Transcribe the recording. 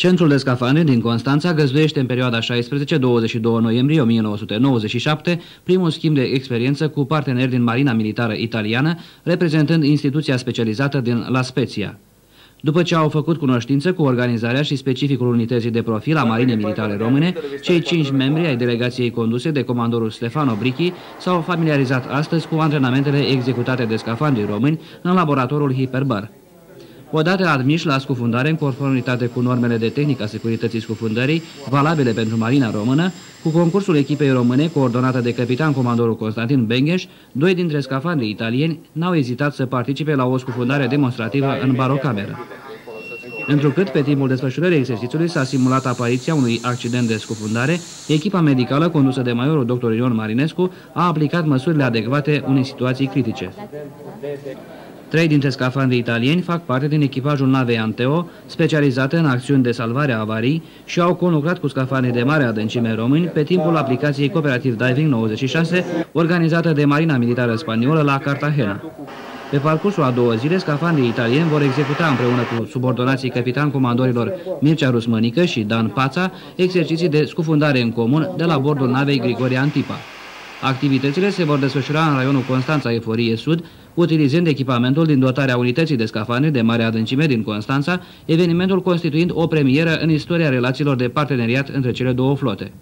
Centrul de scafandri din Constanța găzduiește în perioada 16-22 noiembrie 1997 primul schimb de experiență cu parteneri din Marina Militară Italiană, reprezentând instituția specializată din La Spezia. După ce au făcut cunoștință cu organizarea și specificul unității de profil a Marinei Militare Române, cei cinci membri ai delegației conduse de comandorul Stefano Brichi s-au familiarizat astăzi cu antrenamentele executate de scafandrii români în laboratorul Hiperbar. Odată admiși la scufundare în conformitate cu normele de tehnică a securității scufundării, valabile pentru Marina Română, cu concursul echipei române coordonată de capitan comandorul Constantin Bengheș, doi dintre scafandrii italieni n-au ezitat să participe la o scufundare demonstrativă în barocameră. Întrucât pe timpul desfășurării exercițiului s-a simulat apariția unui accident de scufundare, echipa medicală condusă de majorul dr. Ion Marinescu a aplicat măsurile adecvate unei situații critice. Trei dintre scafandrii italieni fac parte din echipajul navei Anteo, specializată în acțiuni de salvare a avarii și au conlucrat cu scafandrii de mare adâncime români pe timpul aplicației Cooperative Diving 96, organizată de Marina Militară Spaniolă la Cartagena. Pe parcursul a două zile, scafandrii italieni vor executa împreună cu subordonații capitan comandorilor Mircea Rusmănică și Dan Pața exerciții de scufundare în comun de la bordul navei Grigore Antipa. Activitățile se vor desfășura în raionul Constanța Eforie Sud, utilizând echipamentul din dotarea unității de scafandre de mare adâncime din Constanța, evenimentul constituind o premieră în istoria relațiilor de parteneriat între cele două flote.